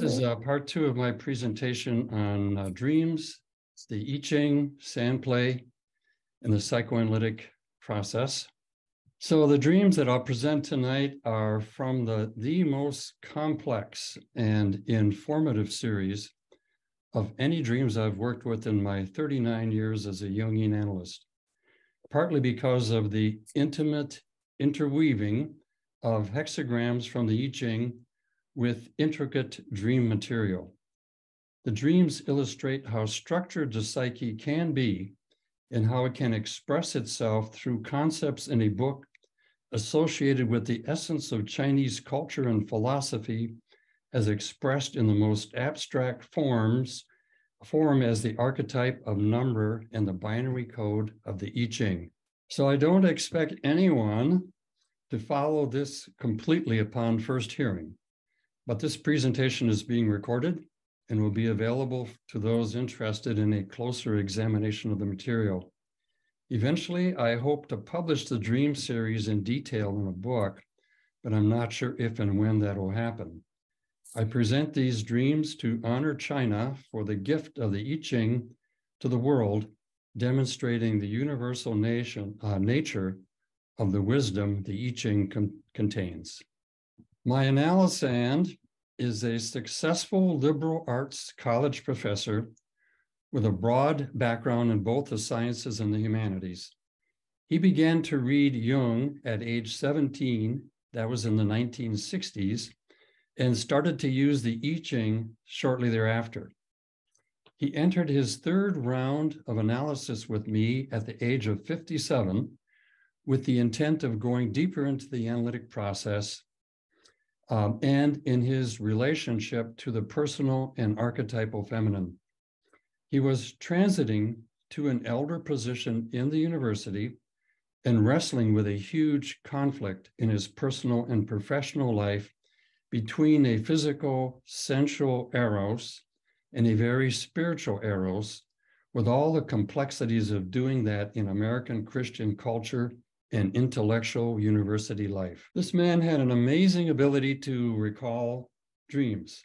This is uh, part two of my presentation on uh, dreams, the I Ching, sand play, and the psychoanalytic process. So the dreams that I'll present tonight are from the, the most complex and informative series of any dreams I've worked with in my 39 years as a Jungian analyst, partly because of the intimate interweaving of hexagrams from the I Ching with intricate dream material. The dreams illustrate how structured the psyche can be and how it can express itself through concepts in a book associated with the essence of Chinese culture and philosophy as expressed in the most abstract forms, form as the archetype of number and the binary code of the I Ching. So I don't expect anyone to follow this completely upon first hearing. But this presentation is being recorded and will be available to those interested in a closer examination of the material. Eventually, I hope to publish the Dream series in detail in a book, but I'm not sure if and when that will happen. I present these dreams to honor China for the gift of the I Ching to the world, demonstrating the universal nation, uh, nature of the wisdom the I Ching con contains. My analysand is a successful liberal arts college professor with a broad background in both the sciences and the humanities. He began to read Jung at age 17, that was in the 1960s, and started to use the I Ching shortly thereafter. He entered his third round of analysis with me at the age of 57 with the intent of going deeper into the analytic process um, and in his relationship to the personal and archetypal feminine. He was transiting to an elder position in the university and wrestling with a huge conflict in his personal and professional life between a physical, sensual eros and a very spiritual eros, with all the complexities of doing that in American Christian culture and intellectual university life. This man had an amazing ability to recall dreams,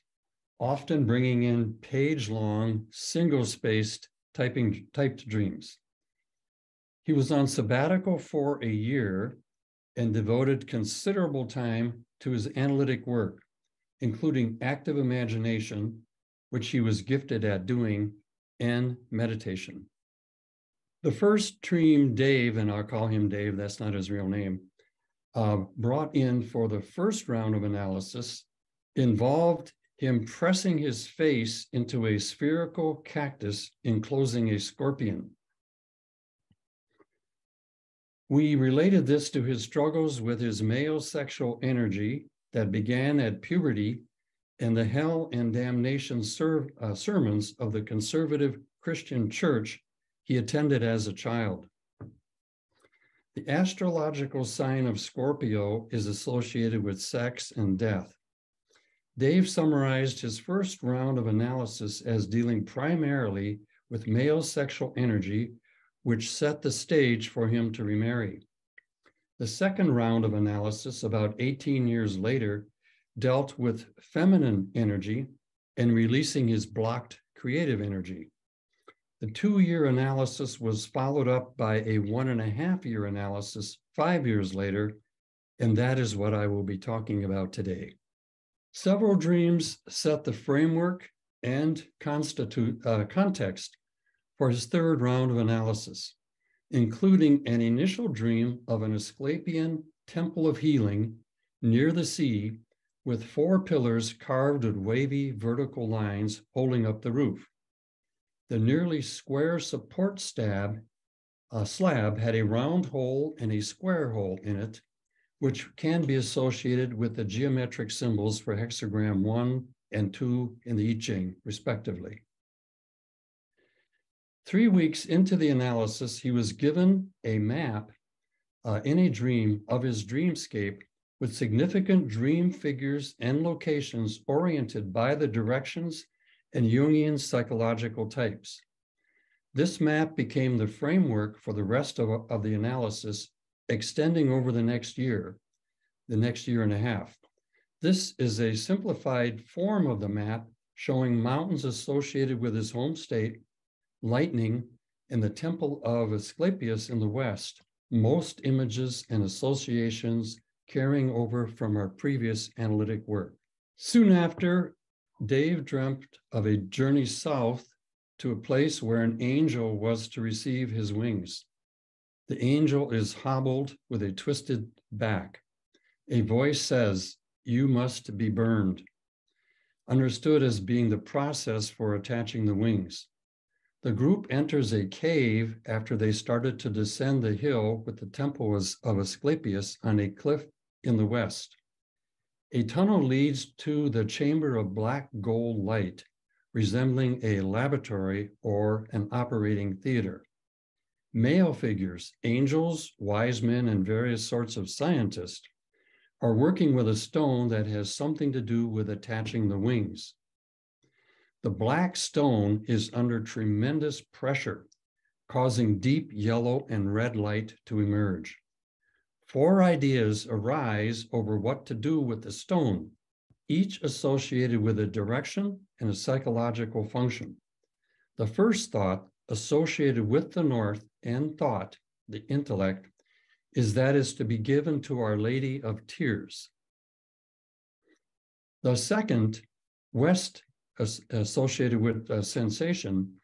often bringing in page long, single spaced typing typed dreams. He was on sabbatical for a year and devoted considerable time to his analytic work, including active imagination, which he was gifted at doing, and meditation. The first dream Dave, and I'll call him Dave, that's not his real name, uh, brought in for the first round of analysis involved him pressing his face into a spherical cactus enclosing a scorpion. We related this to his struggles with his male sexual energy that began at puberty and the hell and damnation ser- uh, sermons of the conservative Christian church he attended as a child. The astrological sign of Scorpio is associated with sex and death. Dave summarized his first round of analysis as dealing primarily with male sexual energy, which set the stage for him to remarry. The second round of analysis, about 18 years later, dealt with feminine energy and releasing his blocked creative energy. The two year analysis was followed up by a one and a half year analysis five years later, and that is what I will be talking about today. Several dreams set the framework and constitute uh, context for his third round of analysis, including an initial dream of an Asclepian temple of healing near the sea with four pillars carved with wavy vertical lines holding up the roof. The nearly square support stab, uh, slab had a round hole and a square hole in it, which can be associated with the geometric symbols for hexagram one and two in the I Ching, respectively. Three weeks into the analysis, he was given a map uh, in a dream of his dreamscape with significant dream figures and locations oriented by the directions and Jungian psychological types. This map became the framework for the rest of, of the analysis, extending over the next year, the next year and a half. This is a simplified form of the map showing mountains associated with his home state, lightning, and the temple of Asclepius in the west, most images and associations carrying over from our previous analytic work. Soon after, Dave dreamt of a journey south to a place where an angel was to receive his wings. The angel is hobbled with a twisted back. A voice says, You must be burned, understood as being the process for attaching the wings. The group enters a cave after they started to descend the hill with the temple of Asclepius on a cliff in the west. A tunnel leads to the chamber of black gold light, resembling a laboratory or an operating theater. Male figures, angels, wise men, and various sorts of scientists are working with a stone that has something to do with attaching the wings. The black stone is under tremendous pressure, causing deep yellow and red light to emerge. Four ideas arise over what to do with the stone, each associated with a direction and a psychological function. The first thought associated with the north and thought, the intellect, is that is to be given to Our Lady of Tears. The second, west associated with a sensation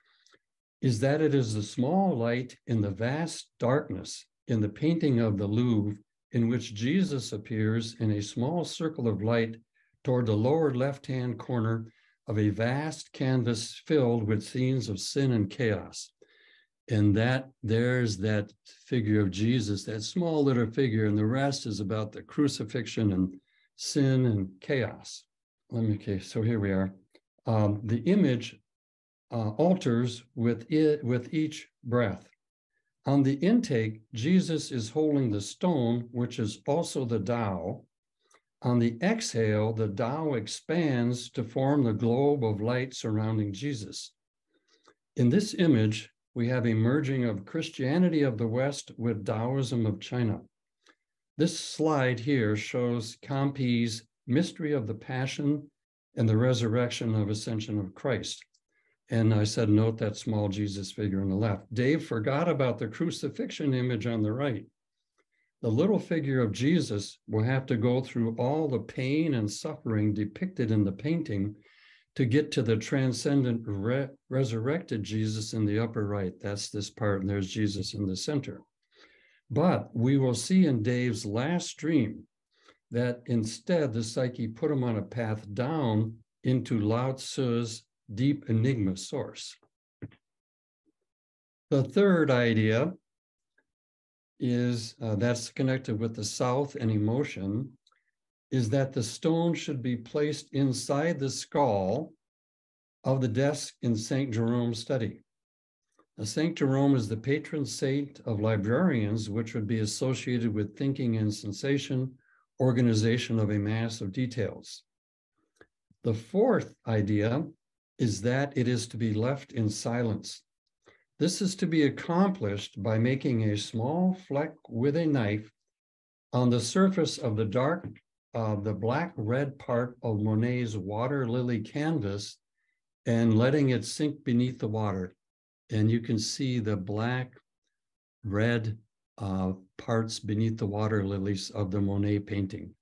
is that it is the small light in the vast darkness in the painting of the Louvre, in which Jesus appears in a small circle of light toward the lower left hand corner of a vast canvas filled with scenes of sin and chaos. And that there's that figure of Jesus, that small little figure, and the rest is about the crucifixion and sin and chaos. Let me, okay, so here we are um, the image uh, alters with it with each breath. On the intake, Jesus is holding the stone, which is also the Tao. On the exhale, the Tao expands to form the globe of light surrounding Jesus. In this image, we have a merging of Christianity of the West with Taoism of China. This slide here shows Kampi's Mystery of the Passion and the resurrection of ascension of Christ. And I mm-hmm. said, note that small Jesus figure on the left. Dave forgot about the crucifixion image on the right. The little figure of Jesus will have to go through all the pain and suffering depicted in the painting to get to the transcendent re resurrected Jesus in the upper right. That's this part, and there's Jesus in the center. But we will see in Dave's last dream that instead the psyche put him on a path down into Lao Tzu's deep enigma source. The third idea is uh, that's connected with the South and emotion is that the stone should be placed inside the skull of the desk in St. Jerome's study. Now, St. Jerome is the patron saint of librarians, which would be associated with thinking and sensation, organization of a mass of details. The fourth idea is that it is to be left in silence. This is to be accomplished by making a small fleck with a knife on the surface of the dark, uh, the black red part of Monet's water lily canvas and letting it sink beneath the water. And you can see the black, red, uh, parts beneath the water lilies of the Monet painting.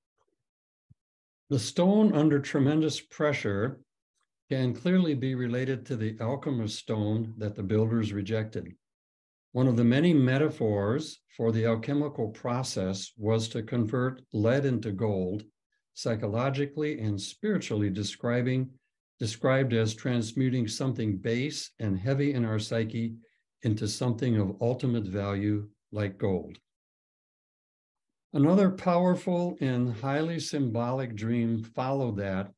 The stone under tremendous pressure can clearly be related to the alchemist stone that the builders rejected. One of the many metaphors for the alchemical process was to convert lead into gold, psychologically and spiritually describing described as transmuting something base and heavy in our psyche into something of ultimate value like gold. Another powerful and highly symbolic dream followed that,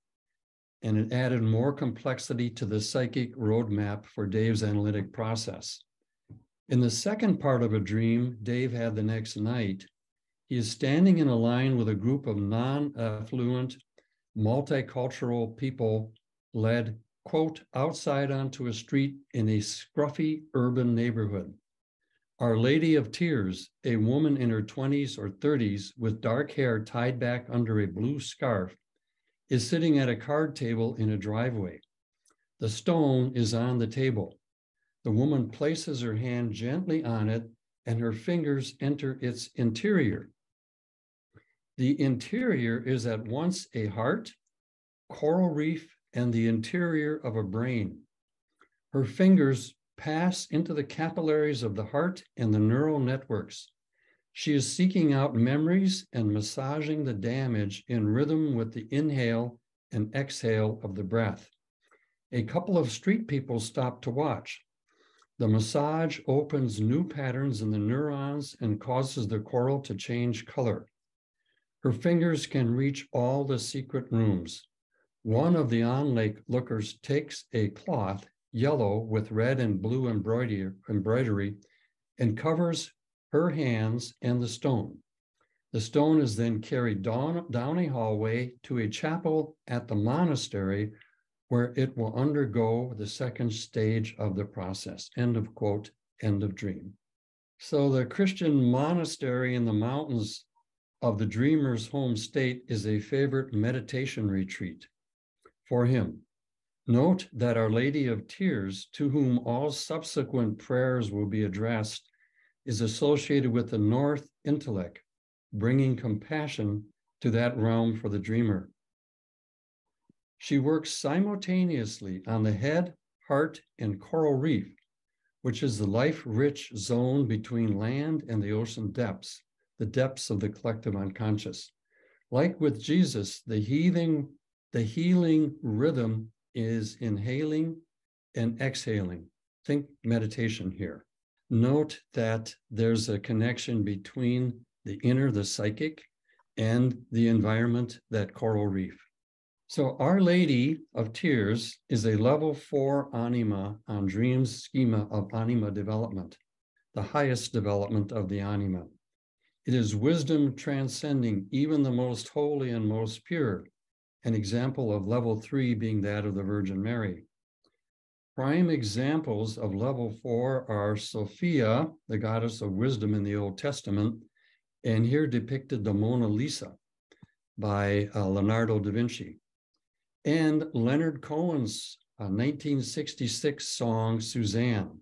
and it added more complexity to the psychic roadmap for Dave's analytic process. In the second part of a dream Dave had the next night, he is standing in a line with a group of non affluent, multicultural people led, quote, outside onto a street in a scruffy urban neighborhood. Our Lady of Tears, a woman in her 20s or 30s with dark hair tied back under a blue scarf, is sitting at a card table in a driveway. The stone is on the table. The woman places her hand gently on it and her fingers enter its interior. The interior is at once a heart, coral reef, and the interior of a brain. Her fingers pass into the capillaries of the heart and the neural networks. She is seeking out memories and massaging the damage in rhythm with the inhale and exhale of the breath. A couple of street people stop to watch. The massage opens new patterns in the neurons and causes the coral to change color. Her fingers can reach all the secret rooms. One of the onlookers takes a cloth, yellow with red and blue embroidery, and covers her hands and the stone. The stone is then carried down, down a hallway to a chapel at the monastery where it will undergo the second stage of the process. End of quote, end of dream. So the Christian monastery in the mountains of the dreamer's home state is a favorite meditation retreat for him. Note that Our Lady of Tears, to whom all subsequent prayers will be addressed, is associated with the North intellect, bringing compassion to that realm for the dreamer. She works simultaneously on the head, heart, and coral reef, which is the life rich zone between land and the ocean depths, the depths of the collective unconscious. Like with Jesus, the healing, the healing rhythm is inhaling and exhaling. Think meditation here. Note that there's a connection between the inner, the psychic, and the environment, that coral reef. So Our Lady of Tears is a level four anima on dreams schema of anima development, the highest development of the anima. It is wisdom transcending even the most holy and most pure, an example of level three being that of the Virgin Mary. Prime examples of level four are Sophia, the goddess of wisdom in the Old Testament, and here depicted the Mona Lisa by uh, Leonardo da Vinci and Leonard Cohen's uh, 1966 song, Suzanne.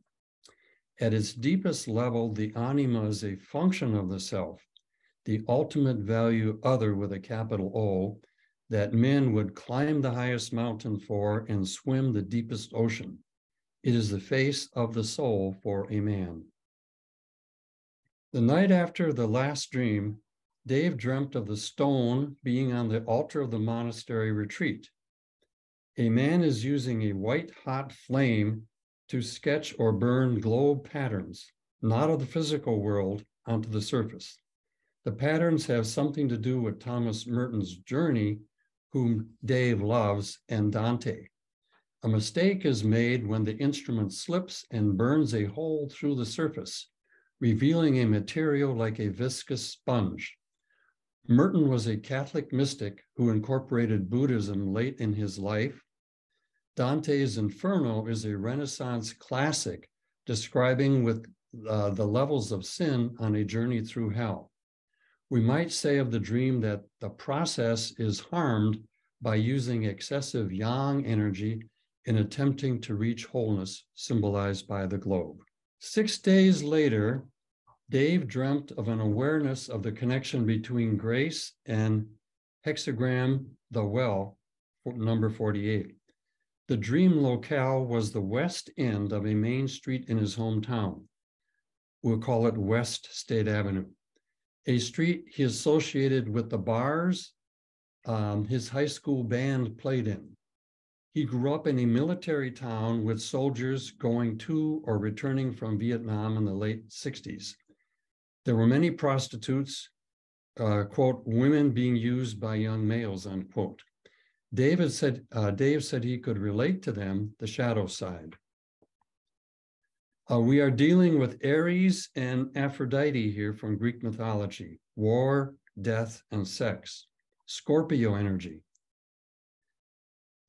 At its deepest level, the anima is a function of the self, the ultimate value other with a capital O, that men would climb the highest mountain for and swim the deepest ocean. It is the face of the soul for a man. The night after the last dream, Dave dreamt of the stone being on the altar of the monastery retreat a man is using a white hot flame to sketch or burn globe patterns, not of the physical world, onto the surface. The patterns have something to do with Thomas Merton's journey, whom Dave loves, and Dante. A mistake is made when the instrument slips and burns a hole through the surface, revealing a material like a viscous sponge. Merton was a Catholic mystic who incorporated Buddhism late in his life Dante's Inferno is a Renaissance classic describing with uh, the levels of sin on a journey through hell. We might say of the dream that the process is harmed by using excessive yang energy in attempting to reach wholeness, symbolized by the globe. Six days later, Dave dreamt of an awareness of the connection between grace and hexagram, the well, number 48. The dream locale was the west end of a main street in his hometown. We'll call it West State Avenue, a street he associated with the bars um, his high school band played in. He grew up in a military town with soldiers going to or returning from Vietnam in the late 60s. There were many prostitutes, uh, quote, women being used by young males, unquote. David said, uh, Dave said he could relate to them, the shadow side. Uh, we are dealing with Ares and Aphrodite here from Greek mythology, war, death, and sex, Scorpio energy.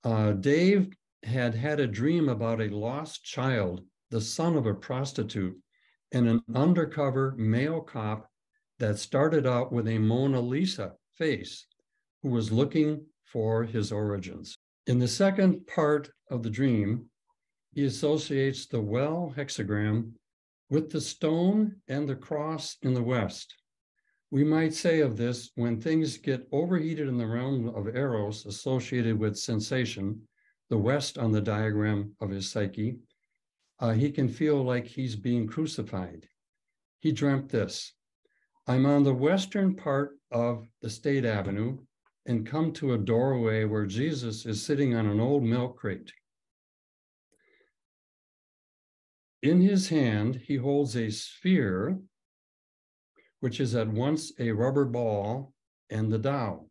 Uh, Dave had had a dream about a lost child, the son of a prostitute, and an undercover male cop that started out with a Mona Lisa face who was looking for his origins. In the second part of the dream, he associates the well hexagram with the stone and the cross in the west. We might say of this when things get overheated in the realm of eros associated with sensation, the west on the diagram of his psyche, uh, he can feel like he's being crucified. He dreamt this I'm on the western part of the State Avenue and come to a doorway where Jesus is sitting on an old milk crate. In his hand, he holds a sphere, which is at once a rubber ball and the Tao.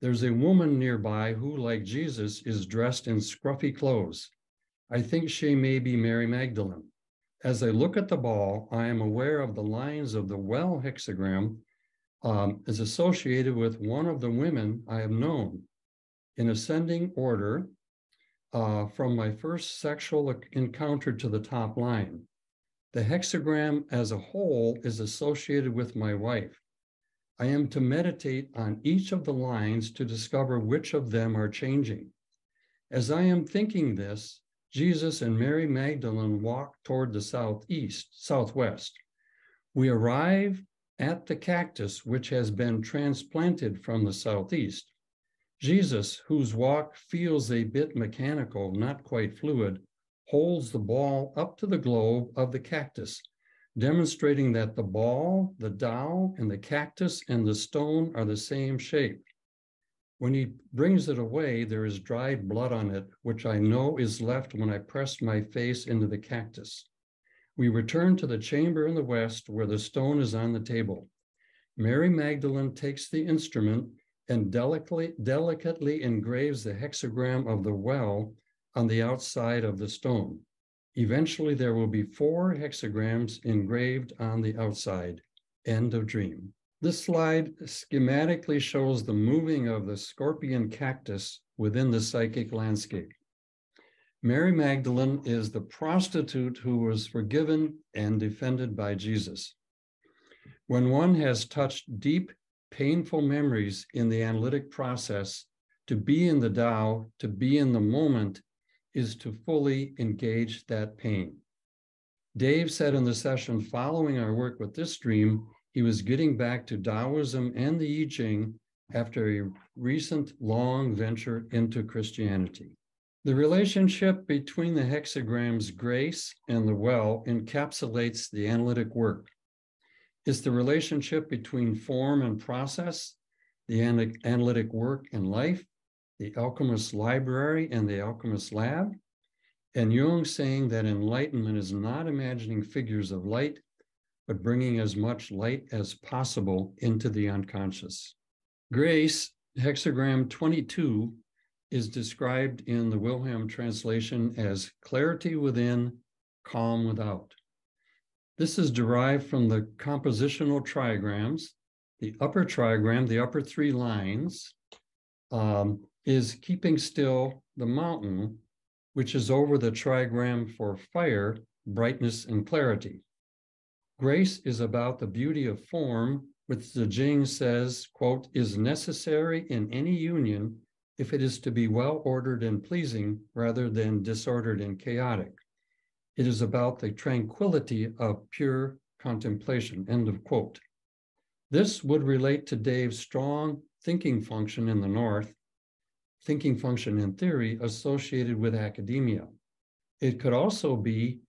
There's a woman nearby who, like Jesus, is dressed in scruffy clothes. I think she may be Mary Magdalene. As I look at the ball, I am aware of the lines of the well hexagram um, is associated with one of the women I have known in ascending order uh, from my first sexual encounter to the top line. The hexagram as a whole is associated with my wife. I am to meditate on each of the lines to discover which of them are changing. As I am thinking this, Jesus and Mary Magdalene walk toward the southeast, southwest. We arrive at the cactus which has been transplanted from the southeast. Jesus, whose walk feels a bit mechanical, not quite fluid, holds the ball up to the globe of the cactus demonstrating that the ball, the Tao, and the cactus and the stone are the same shape. When he brings it away, there is dried blood on it, which I know is left when I press my face into the cactus. We return to the chamber in the west where the stone is on the table. Mary Magdalene takes the instrument and delicately, delicately engraves the hexagram of the well on the outside of the stone. Eventually, there will be four hexagrams engraved on the outside. End of dream. This slide schematically shows the moving of the scorpion cactus within the psychic landscape. Mary Magdalene is the prostitute who was forgiven and defended by Jesus. When one has touched deep, painful memories in the analytic process, to be in the Tao, to be in the moment, is to fully engage that pain. Dave said in the session following our work with this dream, he was getting back to Taoism and the I Ching after a recent long venture into Christianity. The relationship between the hexagrams grace and the well encapsulates the analytic work. It's the relationship between form and process, the analytic work and life, the alchemist library and the alchemist lab, and Jung saying that enlightenment is not imagining figures of light, but bringing as much light as possible into the unconscious. Grace, hexagram 22, is described in the Wilhelm translation as clarity within, calm without. This is derived from the compositional trigrams. The upper trigram, the upper three lines, um, is keeping still the mountain, which is over the trigram for fire, brightness, and clarity. Grace is about the beauty of form, which the Jing says, quote, is necessary in any union if it is to be well ordered and pleasing rather than disordered and chaotic. It is about the tranquility of pure contemplation, end of quote. This would relate to Dave's strong thinking function in the North thinking function and theory associated with academia. It could also be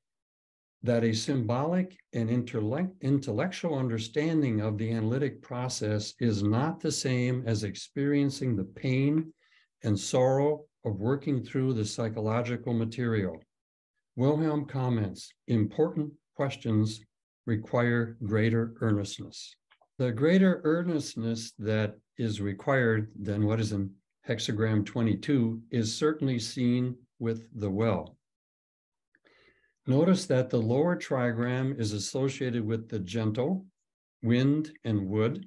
that a symbolic and intellectual understanding of the analytic process is not the same as experiencing the pain and sorrow of working through the psychological material. Wilhelm comments important questions require greater earnestness. The greater earnestness that is required than what is in hexagram 22 is certainly seen with the well. Notice that the lower trigram is associated with the gentle, wind, and wood,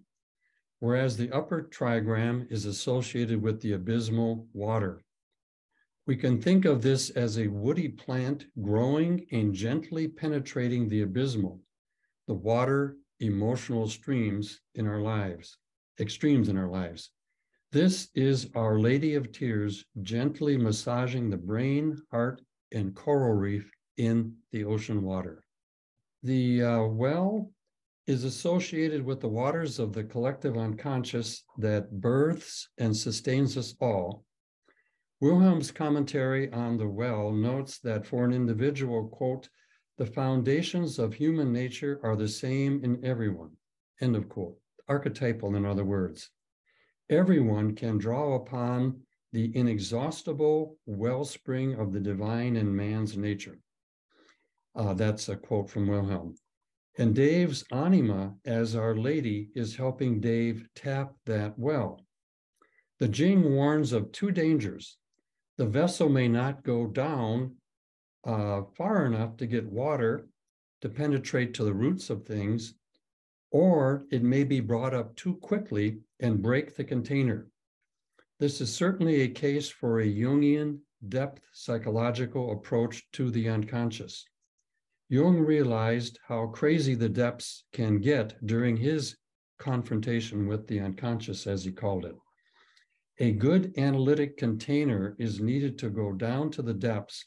whereas the upper trigram is associated with the abysmal water. We can think of this as a woody plant growing and gently penetrating the abysmal, the water emotional streams in our lives, extremes in our lives. This is Our Lady of Tears gently massaging the brain, heart, and coral reef in the ocean water. The uh, well is associated with the waters of the collective unconscious that births and sustains us all. Wilhelm's commentary on the well notes that for an individual, quote, the foundations of human nature are the same in everyone, end of quote, archetypal, in other words. Everyone can draw upon the inexhaustible wellspring of the divine in man's nature. Uh, that's a quote from Wilhelm. And Dave's anima as Our Lady is helping Dave tap that well. The Jing warns of two dangers. The vessel may not go down uh, far enough to get water to penetrate to the roots of things, or it may be brought up too quickly and break the container. This is certainly a case for a Jungian depth psychological approach to the unconscious. Jung realized how crazy the depths can get during his confrontation with the unconscious, as he called it. A good analytic container is needed to go down to the depths,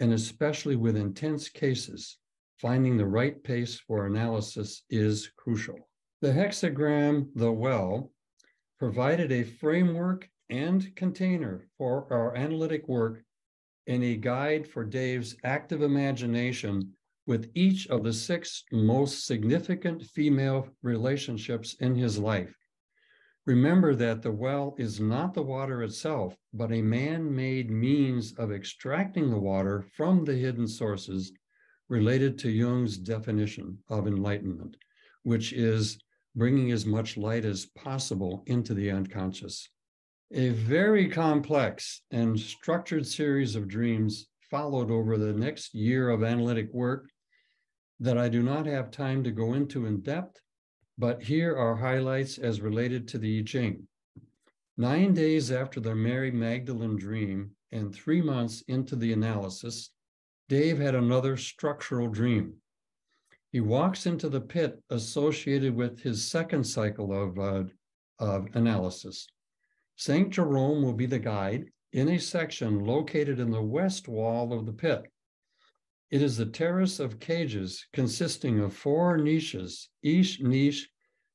and especially with intense cases, finding the right pace for analysis is crucial. The hexagram, the well, provided a framework and container for our analytic work and a guide for Dave's active imagination with each of the six most significant female relationships in his life. Remember that the well is not the water itself, but a man made means of extracting the water from the hidden sources related to Jung's definition of enlightenment, which is bringing as much light as possible into the unconscious. A very complex and structured series of dreams followed over the next year of analytic work that I do not have time to go into in depth, but here are highlights as related to the I Ching. Nine days after the Mary Magdalene dream and three months into the analysis, Dave had another structural dream. He walks into the pit associated with his second cycle of, uh, of analysis. St. Jerome will be the guide in a section located in the west wall of the pit. It is a terrace of cages consisting of four niches, each niche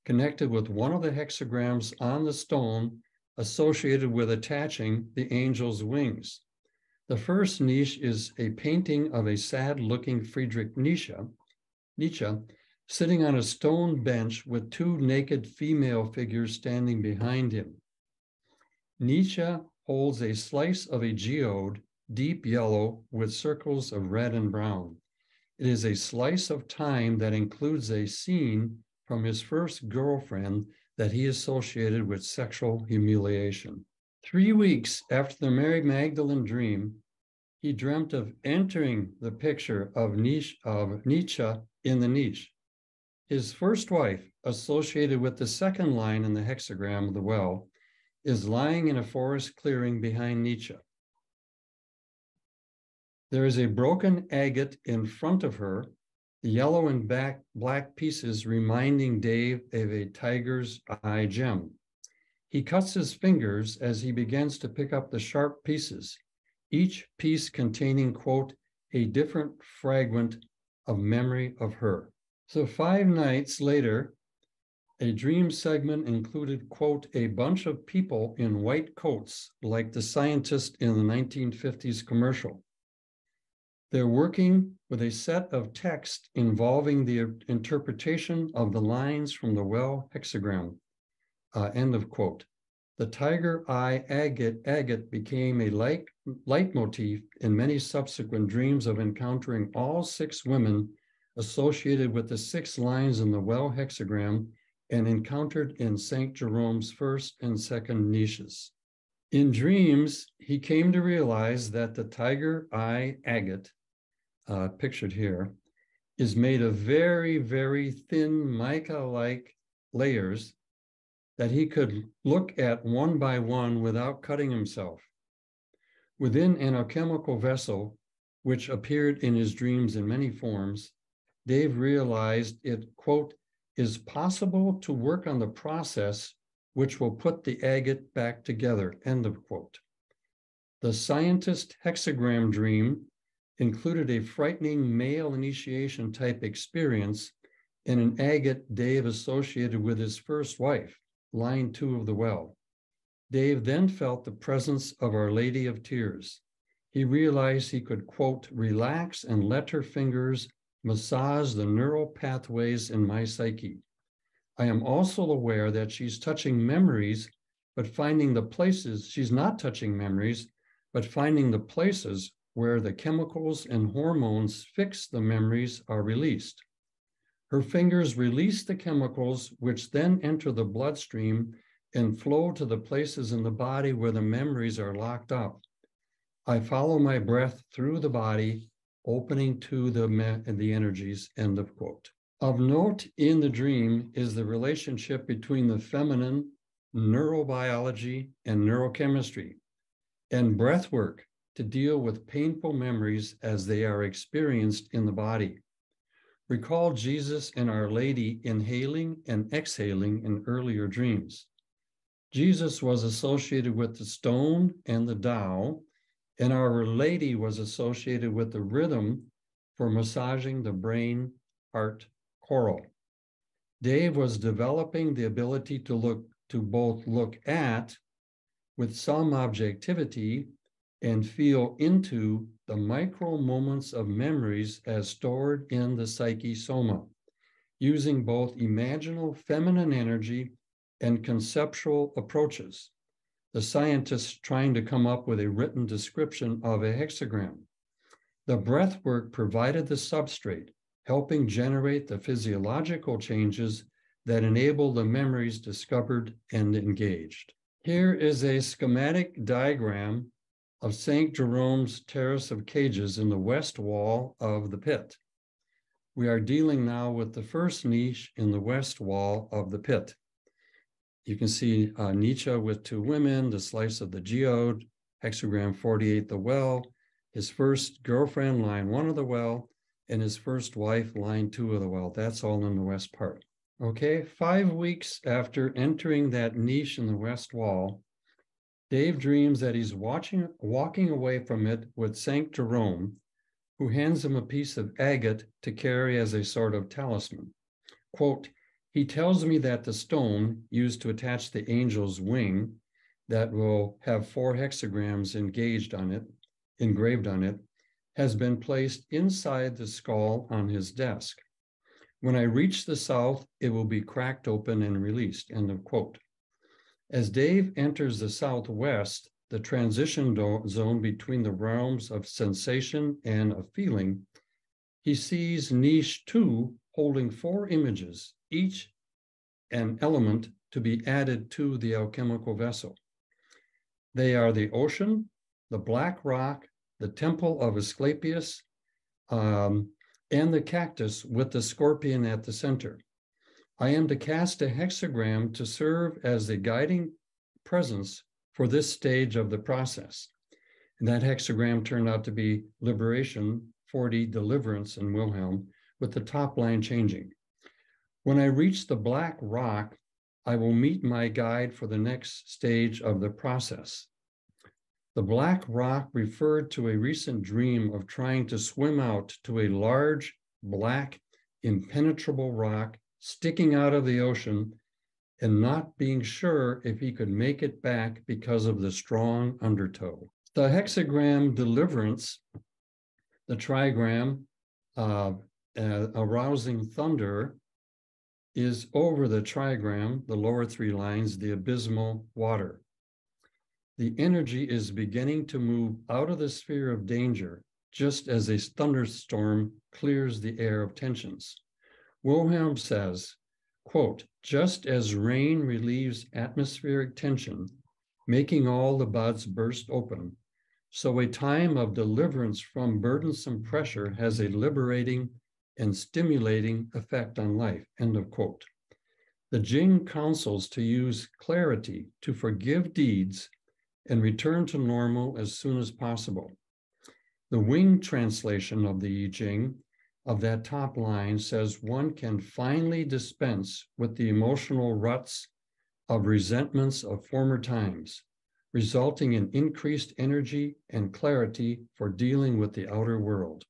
connected with one of the hexagrams on the stone associated with attaching the angel's wings. The first niche is a painting of a sad looking Friedrich Nietzsche, Nietzsche sitting on a stone bench with two naked female figures standing behind him. Nietzsche holds a slice of a geode deep yellow with circles of red and brown. It is a slice of time that includes a scene from his first girlfriend that he associated with sexual humiliation. Three weeks after the Mary Magdalene dream, he dreamt of entering the picture of Nietzsche, in the niche. His first wife, associated with the second line in the hexagram of the well, is lying in a forest clearing behind Nietzsche. There is a broken agate in front of her, the yellow and back, black pieces reminding Dave of a tiger's eye gem. He cuts his fingers as he begins to pick up the sharp pieces, each piece containing, quote, a different fragment of memory of her. So five nights later, a dream segment included, quote, a bunch of people in white coats, like the scientist in the 1950s commercial. They're working with a set of text involving the interpretation of the lines from the well hexagram. Uh, end of quote. The tiger eye agate, agate became a light, leitmotif in many subsequent dreams of encountering all six women associated with the six lines in the well hexagram and encountered in St. Jerome's first and second niches. In dreams, he came to realize that the tiger eye agate uh, pictured here, is made of very, very thin mica-like layers that he could look at one by one without cutting himself. Within an alchemical vessel, which appeared in his dreams in many forms, Dave realized it, quote, is possible to work on the process which will put the agate back together, end of quote. The scientist hexagram dream included a frightening male initiation type experience in an agate Dave associated with his first wife, line two of the well. Dave then felt the presence of Our Lady of Tears. He realized he could, quote, relax and let her fingers massage the neural pathways in my psyche. I am also aware that she's touching memories, but finding the places, she's not touching memories, but finding the places where the chemicals and hormones fix the memories are released. Her fingers release the chemicals, which then enter the bloodstream and flow to the places in the body where the memories are locked up. I follow my breath through the body, opening to the, the energies, end of quote. Of note in the dream is the relationship between the feminine neurobiology and neurochemistry and breath work to deal with painful memories as they are experienced in the body. Recall Jesus and Our Lady inhaling and exhaling in earlier dreams. Jesus was associated with the stone and the Tao, and Our Lady was associated with the rhythm for massaging the brain, heart, coral. Dave was developing the ability to look to both look at with some objectivity and feel into the micro moments of memories as stored in the psyche soma, using both imaginal feminine energy and conceptual approaches. The scientists trying to come up with a written description of a hexagram. The breath work provided the substrate, helping generate the physiological changes that enable the memories discovered and engaged. Here is a schematic diagram of St. Jerome's Terrace of Cages in the west wall of the pit. We are dealing now with the first niche in the west wall of the pit. You can see uh, Nietzsche with two women, the slice of the geode, hexagram 48, the well, his first girlfriend, line one of the well, and his first wife, line two of the well. That's all in the west part. Okay, five weeks after entering that niche in the west wall, Dave dreams that he's watching, walking away from it with St. Jerome, who hands him a piece of agate to carry as a sort of talisman. Quote, he tells me that the stone used to attach the angel's wing that will have four hexagrams engaged on it, engraved on it, has been placed inside the skull on his desk. When I reach the south, it will be cracked open and released. End of quote. As Dave enters the Southwest, the transition zone between the realms of sensation and of feeling, he sees niche two holding four images, each an element to be added to the alchemical vessel. They are the ocean, the black rock, the temple of Asclepius, um, and the cactus with the scorpion at the center. I am to cast a hexagram to serve as the guiding presence for this stage of the process. And that hexagram turned out to be liberation, 40, deliverance, and Wilhelm, with the top line changing. When I reach the black rock, I will meet my guide for the next stage of the process. The black rock referred to a recent dream of trying to swim out to a large, black, impenetrable rock sticking out of the ocean and not being sure if he could make it back because of the strong undertow. The hexagram deliverance, the trigram, uh, uh, arousing thunder, is over the trigram, the lower three lines, the abysmal water. The energy is beginning to move out of the sphere of danger, just as a thunderstorm clears the air of tensions. Wilhelm says, quote, just as rain relieves atmospheric tension, making all the buds burst open, so a time of deliverance from burdensome pressure has a liberating and stimulating effect on life, end of quote. The Jing counsels to use clarity to forgive deeds and return to normal as soon as possible. The Wing translation of the I Ching of that top line says one can finally dispense with the emotional ruts of resentments of former times, resulting in increased energy and clarity for dealing with the outer world.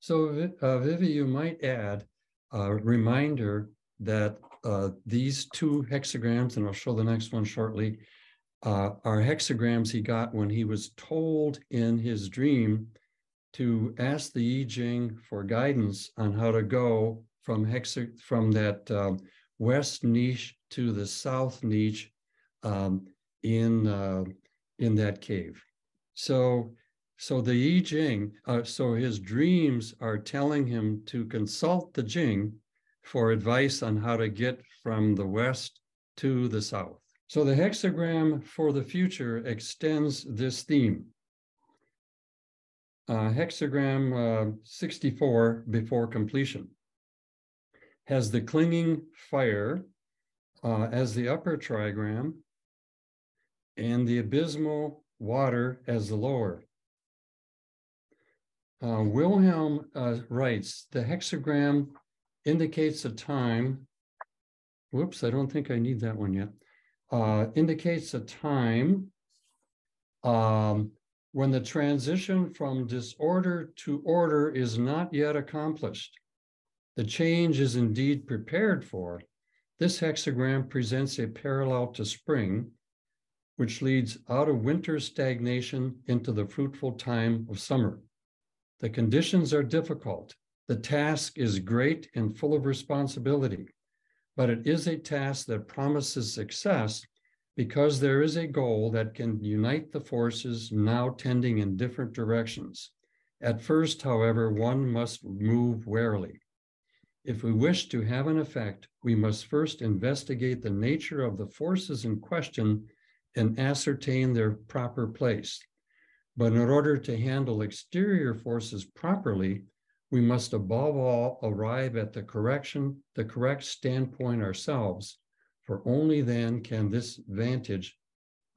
So, uh, Vivi, you might add a reminder that uh, these two hexagrams, and I'll show the next one shortly, uh, are hexagrams he got when he was told in his dream to ask the I Ching for guidance on how to go from hexa from that um, west niche to the south niche um, in uh, in that cave. So so the I Ching, uh, so his dreams are telling him to consult the Jing for advice on how to get from the west to the south. So the hexagram for the future extends this theme. Uh, hexagram uh, 64 before completion has the clinging fire uh, as the upper trigram and the abysmal water as the lower. Uh, Wilhelm uh, writes, the hexagram indicates a time, whoops, I don't think I need that one yet, uh, indicates a time um, when the transition from disorder to order is not yet accomplished. The change is indeed prepared for. This hexagram presents a parallel to spring, which leads out of winter stagnation into the fruitful time of summer. The conditions are difficult. The task is great and full of responsibility, but it is a task that promises success because there is a goal that can unite the forces now tending in different directions. At first, however, one must move warily. If we wish to have an effect, we must first investigate the nature of the forces in question and ascertain their proper place. But in order to handle exterior forces properly, we must above all arrive at the correction, the correct standpoint ourselves, for only then can this vantage,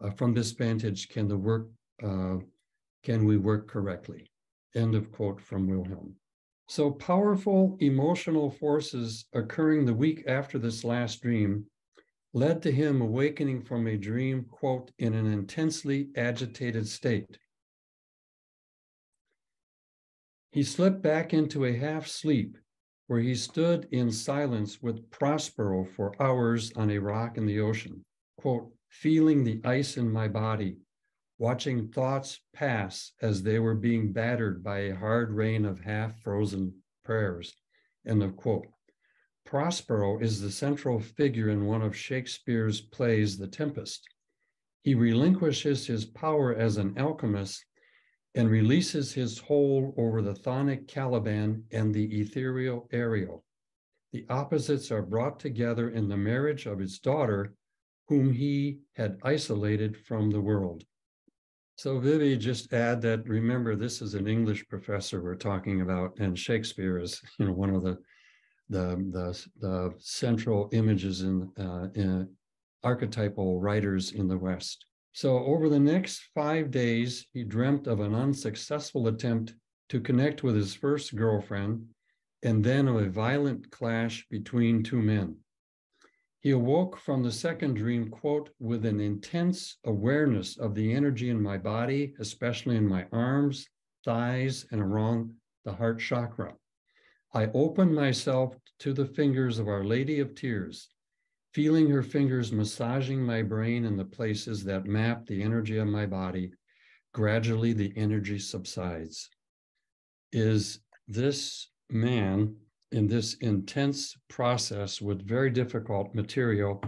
uh, from this vantage, can the work, uh, can we work correctly. End of quote from Wilhelm. So powerful emotional forces occurring the week after this last dream led to him awakening from a dream, quote, in an intensely agitated state. He slipped back into a half sleep where he stood in silence with Prospero for hours on a rock in the ocean, quote, feeling the ice in my body, watching thoughts pass as they were being battered by a hard rain of half frozen prayers, end of quote. Prospero is the central figure in one of Shakespeare's plays, The Tempest. He relinquishes his power as an alchemist and releases his hold over the chthonic Caliban and the ethereal Ariel. The opposites are brought together in the marriage of his daughter, whom he had isolated from the world. So, Vivi, just add that remember, this is an English professor we're talking about, and Shakespeare is, you know, one of the the the, the central images uh, in archetypal writers in the West. So, over the next five days, he dreamt of an unsuccessful attempt to connect with his first girlfriend, and then of a violent clash between two men. He awoke from the second dream, quote, with an intense awareness of the energy in my body, especially in my arms, thighs, and around the heart chakra. I opened myself to the fingers of Our Lady of Tears feeling her fingers massaging my brain in the places that map the energy of my body, gradually the energy subsides. Is this man in this intense process with very difficult material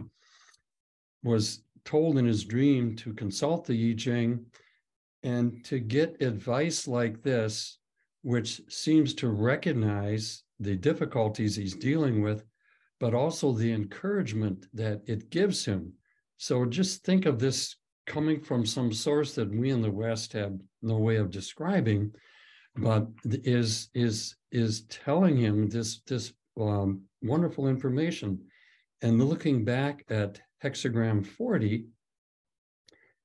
was told in his dream to consult the I Ching and to get advice like this, which seems to recognize the difficulties he's dealing with but also the encouragement that it gives him. So just think of this coming from some source that we in the West have no way of describing, but is is is telling him this this um, wonderful information. And looking back at hexagram 40,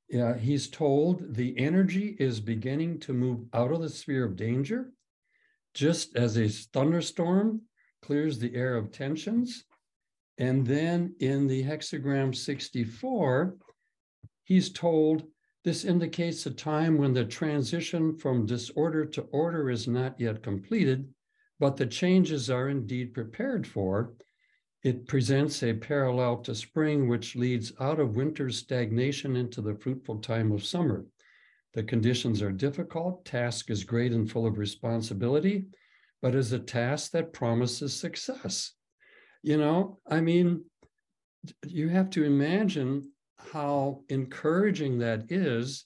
yeah, he's told the energy is beginning to move out of the sphere of danger, just as a thunderstorm clears the air of tensions, And then in the hexagram 64, he's told this indicates a time when the transition from disorder to order is not yet completed, but the changes are indeed prepared for. It presents a parallel to spring, which leads out of winter's stagnation into the fruitful time of summer. The conditions are difficult, task is great and full of responsibility, but is a task that promises success. You know, I mean, you have to imagine how encouraging that is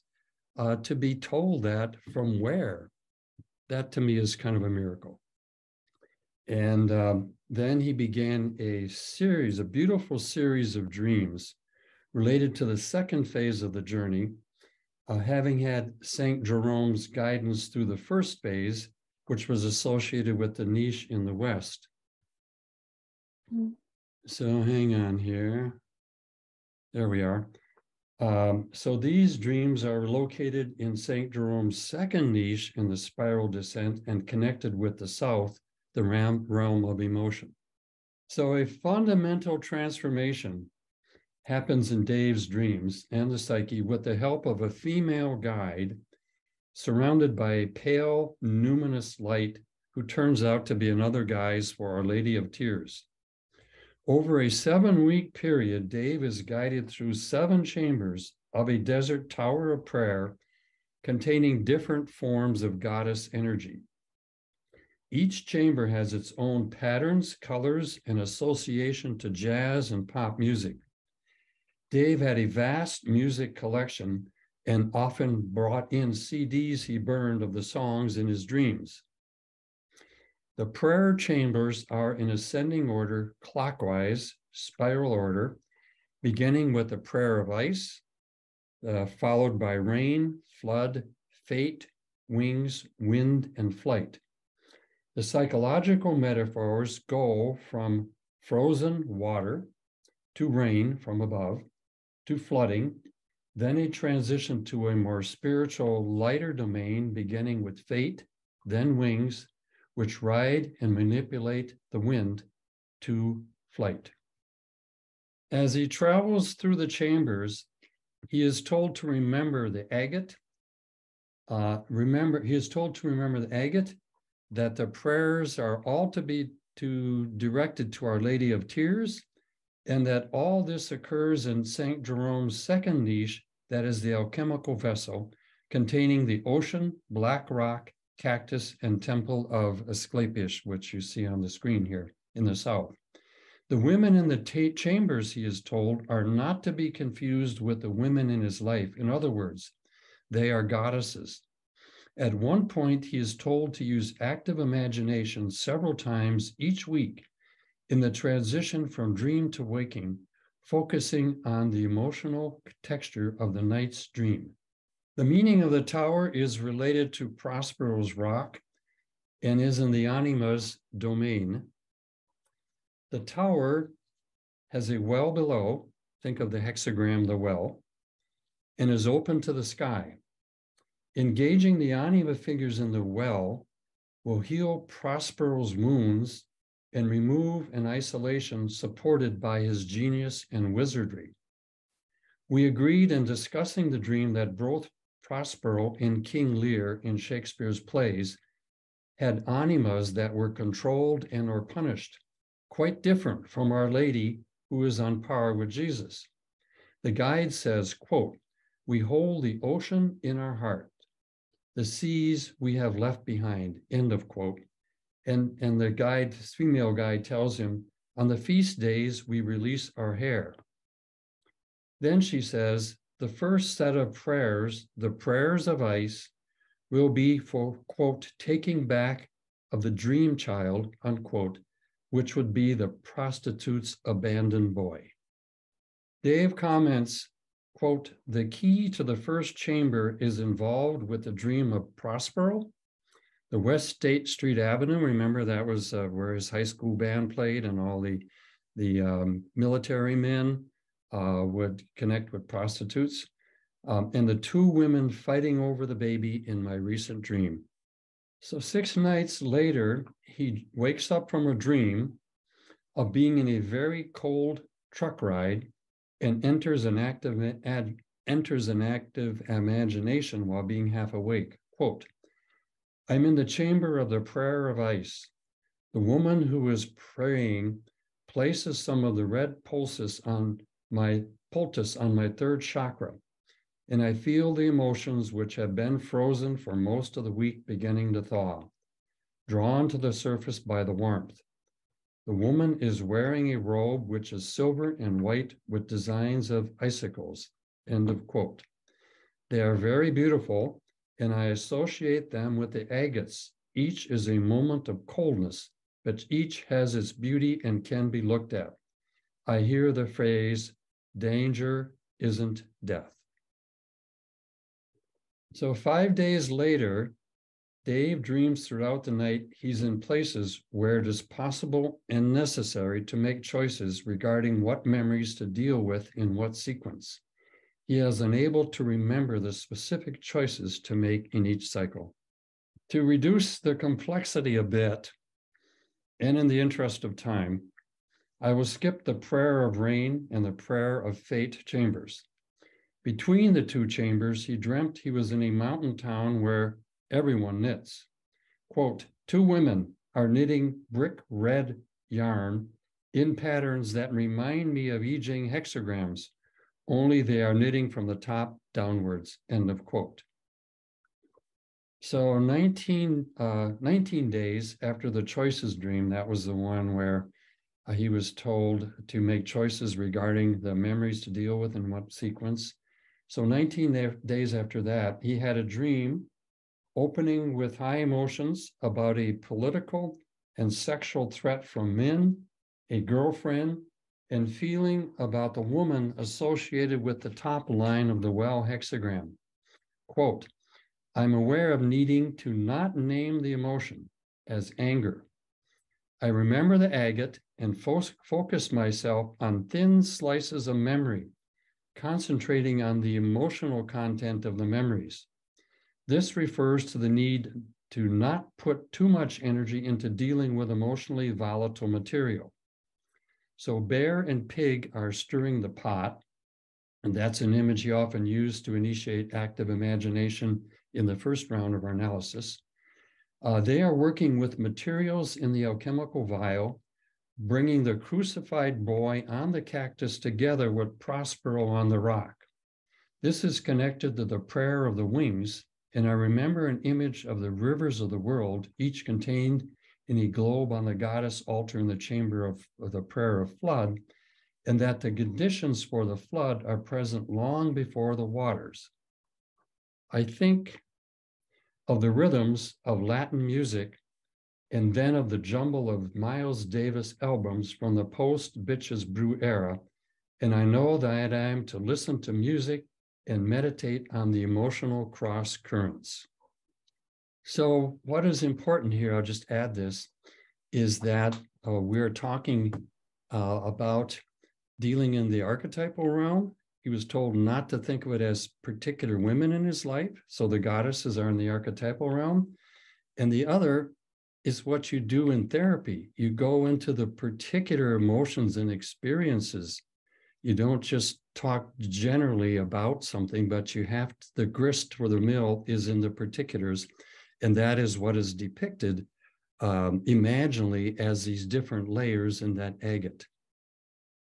uh, to be told that from where. That to me is kind of a miracle. And um, then he began a series, a beautiful series of dreams related to the second phase of the journey, uh, having had St. Jerome's guidance through the first phase, which was associated with the niche in the West. Mm. So hang on here. There we are. Um, so these dreams are located in St. Jerome's second niche in the spiral descent and connected with the south, the ram, realm of emotion. So a fundamental transformation happens in Dave's dreams and the psyche with the help of a female guide surrounded by a pale, numinous light who turns out to be another guise for Our Lady of Tears. Over a seven week period, Dave is guided through seven chambers of a desert tower of prayer containing different forms of goddess energy. Each chamber has its own patterns, colors, and association to jazz and pop music. Dave had a vast music collection and often brought in CDs he burned of the songs in his dreams. The prayer chambers are in ascending order, clockwise, spiral order, beginning with the prayer of ice, uh, followed by rain, flood, fate, wings, wind, and flight. The psychological metaphors go from frozen water to rain from above to flooding, then a transition to a more spiritual, lighter domain, beginning with fate, then wings, which ride and manipulate the wind to flight. As he travels through the chambers, he is told to remember the agate. Uh, remember, he is told to remember the agate, that the prayers are all to be to directed to Our Lady of Tears, and that all this occurs in Saint Jerome's second niche, that is the alchemical vessel, containing the ocean, black rock, cactus and temple of Asclepius, which you see on the screen here in the south. The women in the chambers, he is told, are not to be confused with the women in his life. In other words, they are goddesses. At one point, he is told to use active imagination several times each week in the transition from dream to waking, focusing on the emotional texture of the night's dream. The meaning of the tower is related to Prospero's rock and is in the anima's domain. The tower has a well below, think of the hexagram, the well, and is open to the sky. Engaging the anima figures in the well will heal Prospero's wounds and remove an isolation supported by his genius and wizardry. We agreed in discussing the dream that both Prospero and King Lear in Shakespeare's plays had animas that were controlled and or punished, quite different from Our Lady, who is on par with Jesus. The guide says, quote, we hold the ocean in our heart, the seas we have left behind, end of quote. And, and the guide, female guide tells him, on the feast days, we release our hair. Then she says, the first set of prayers, the prayers of ice, will be for, quote, taking back of the dream child, unquote, which would be the prostitute's abandoned boy. Dave comments, quote, the key to the first chamber is involved with the dream of Prospero. The West State Street Avenue, remember that was uh, where his high school band played and all the, the um, military men uh, would connect with prostitutes, um, and the two women fighting over the baby in my recent dream. So, six nights later, he wakes up from a dream of being in a very cold truck ride and enters an active ad, enters an active imagination while being half awake. Quote, I'm in the chamber of the prayer of ice. The woman who is praying places some of the red pulses on my poultice on my third chakra, and I feel the emotions which have been frozen for most of the week beginning to thaw, drawn to the surface by the warmth. The woman is wearing a robe which is silver and white with designs of icicles. End of quote. They are very beautiful, and I associate them with the agates. Each is a moment of coldness, but each has its beauty and can be looked at. I hear the phrase, danger isn't death. So, five days later, Dave dreams throughout the night he's in places where it is possible and necessary to make choices regarding what memories to deal with in what sequence. He is unable to remember the specific choices to make in each cycle. To reduce the complexity a bit, and in the interest of time, I will skip the prayer of rain and the prayer of fate chambers. Between the two chambers, he dreamt he was in a mountain town where everyone knits. Quote, two women are knitting brick red yarn in patterns that remind me of I Ching hexagrams, only they are knitting from the top downwards, end of quote. So 19, uh, 19 days after the choices dream, that was the one where uh, he was told to make choices regarding the memories to deal with in what sequence. So 19 days after that, he had a dream opening with high emotions about a political and sexual threat from men, a girlfriend, and feeling about the woman associated with the top line of the well hexagram. Quote, I'm aware of needing to not name the emotion as anger. I remember the agate and fo- focus myself on thin slices of memory, concentrating on the emotional content of the memories. This refers to the need to not put too much energy into dealing with emotionally volatile material. So, bear and pig are stirring the pot, and that's an image he often used to initiate active imagination in the first round of our analysis. Uh, they are working with materials in the alchemical vial, bringing the crucified boy on the cactus together with Prospero on the rock. This is connected to the prayer of the wings, and I remember an image of the rivers of the world, each contained in a globe on the goddess altar in the chamber of, of the prayer of flood, and that the conditions for the flood are present long before the waters. I think of the rhythms of Latin music and then of the jumble of Miles Davis albums from the post Bitches Brew era. And I know that I am to listen to music and meditate on the emotional cross currents. So, what is important here, I'll just add this, is that uh, we're talking uh, about dealing in the archetypal realm he was told not to think of it as particular women in his life. So the goddesses are in the archetypal realm. And the other is what you do in therapy. You go into the particular emotions and experiences. You don't just talk generally about something, but you have to, the grist for the mill is in the particulars. And that is what is depicted um, imaginally as these different layers in that agate.